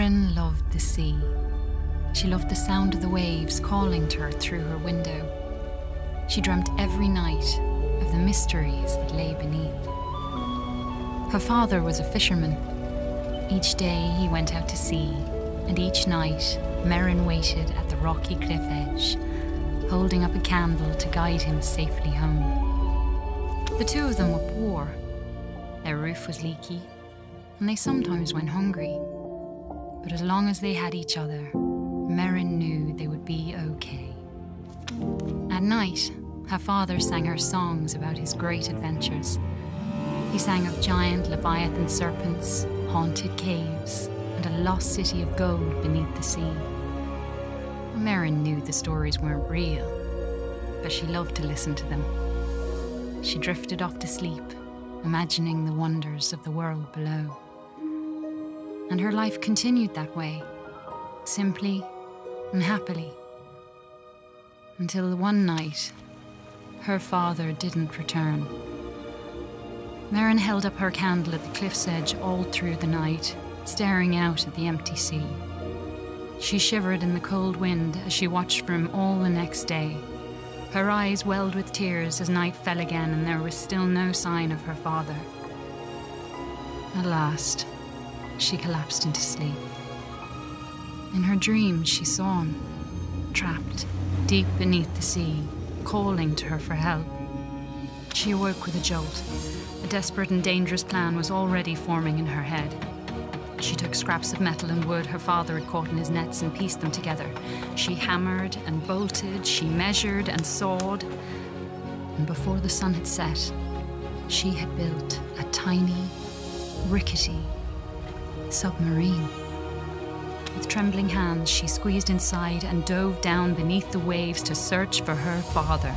Merryn loved the sea. She loved the sound of the waves calling to her through her window. She dreamt every night of the mysteries that lay beneath. Her father was a fisherman. Each day he went out to sea, and each night Merryn waited at the rocky cliff edge, holding up a candle to guide him safely home. The two of them were poor. Their roof was leaky, and they sometimes went hungry. But as long as they had each other, Merryn knew they would be okay. At night, her father sang her songs about his great adventures. He sang of giant leviathan serpents, haunted caves, and a lost city of gold beneath the sea. Merryn knew the stories weren't real, but she loved to listen to them. She drifted off to sleep, imagining the wonders of the world below. And her life continued that way, simply and happily. Until one night, her father didn't return. Merryn held up her candle at the cliff's edge all through the night, staring out at the empty sea. She shivered in the cold wind as she watched for him all the next day. Her eyes welled with tears as night fell again and there was still no sign of her father. At last, she collapsed into sleep. In her dreams, she saw him, trapped deep beneath the sea, calling to her for help. She awoke with a jolt. A desperate and dangerous plan was already forming in her head. She took scraps of metal and wood her father had caught in his nets and pieced them together. She hammered and bolted, she measured and sawed. And before the sun had set, she had built a tiny, rickety submarine. With trembling hands, she squeezed inside and dove down beneath the waves to search for her father.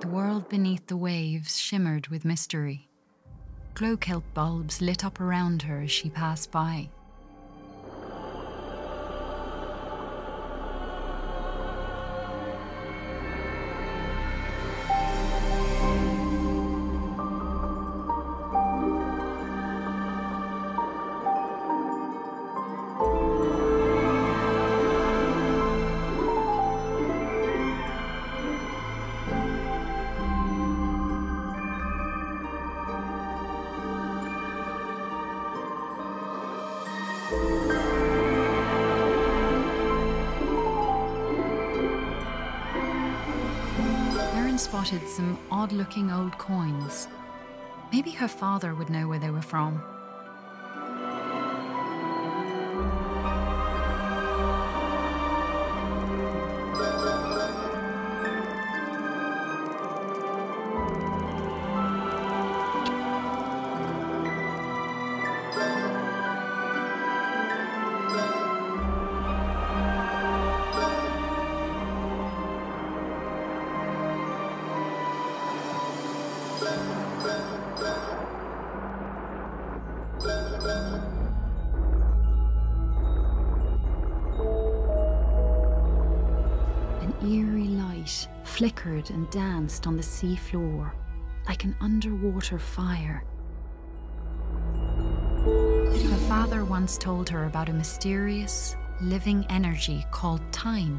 The world beneath the waves shimmered with mystery. Glow kelp bulbs lit up around her as she passed by. Spotted some odd looking old coins. Maybe her father would know where they were from. Light flickered and danced on the sea floor like an underwater fire. Her father once told her about a mysterious, living energy called Tyne.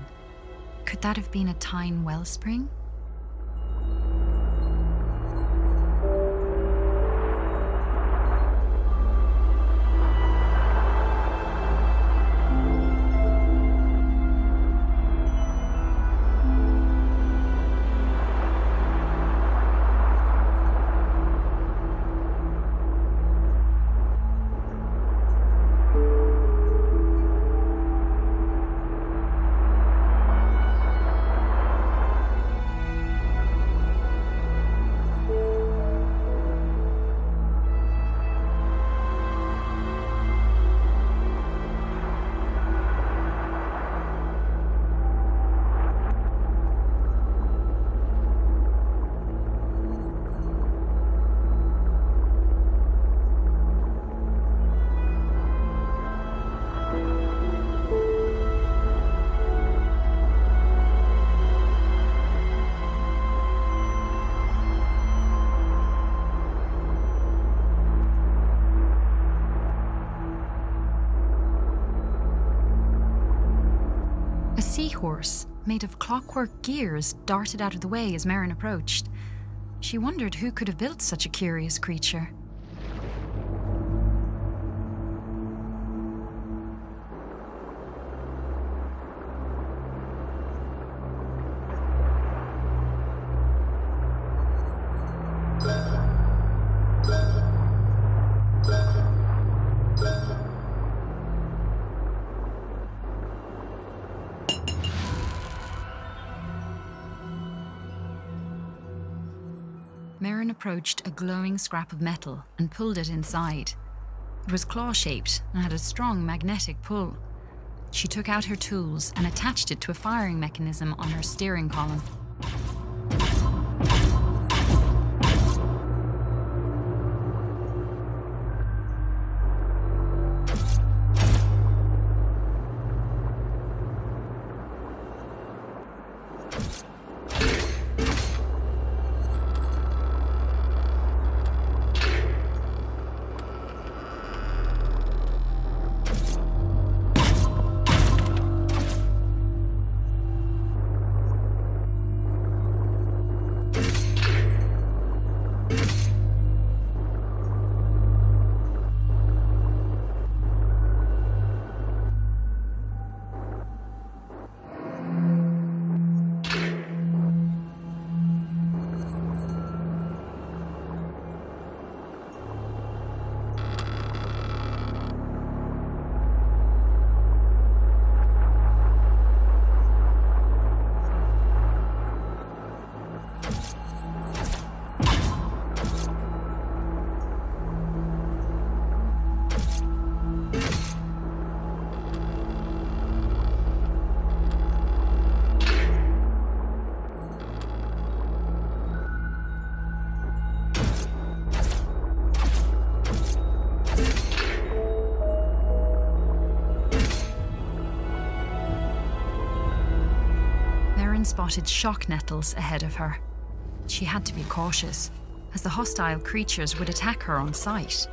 Could that have been a Tyne wellspring? Seahorse, made of clockwork gears, darted out of the way as Merryn approached. She wondered who could have built such a curious creature. Approached a glowing scrap of metal and pulled it inside. It was claw shaped and had a strong magnetic pull. She took out her tools and attached it to a firing mechanism on her steering column. Spotted shock nettles ahead of her. She had to be cautious, as the hostile creatures would attack her on sight.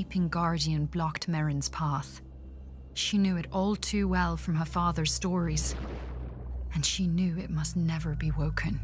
Sleeping guardian blocked Merryn's path. She knew it all too well from her father's stories, and she knew it must never be woken.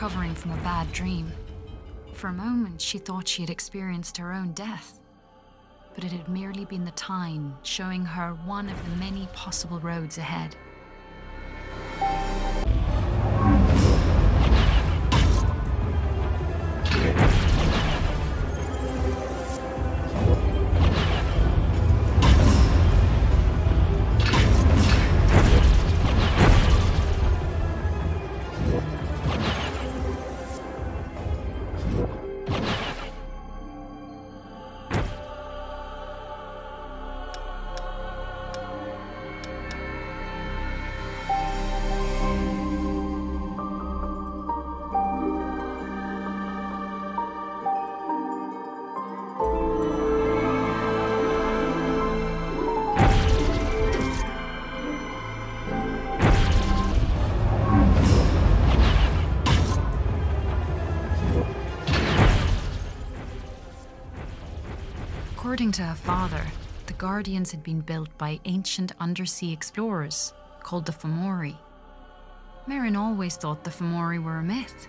From a bad dream. For a moment, she thought she had experienced her own death. But it had merely been the time showing her one of the many possible roads ahead. According to her father, the Guardians had been built by ancient undersea explorers called the Fomori. Merryn always thought the Fomori were a myth.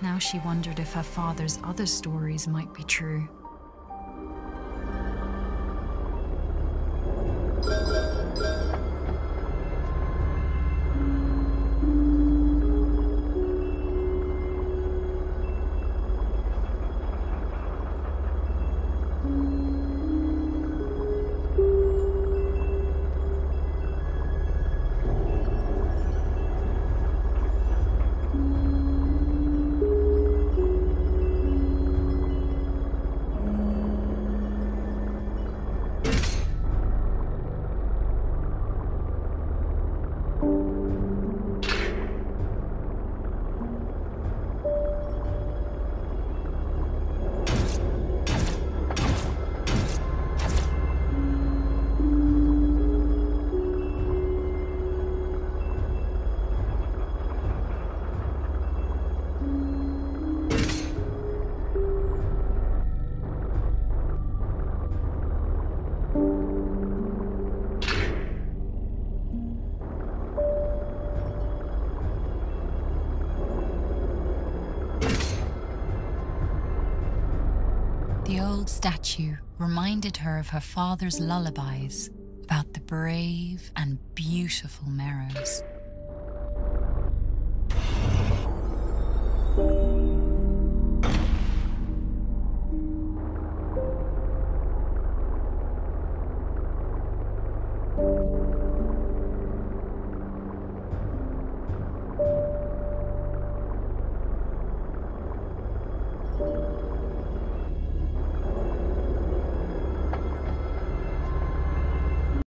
Now she wondered if her father's other stories might be true. Old statue reminded her of her father's lullabies about the brave and beautiful Merrows.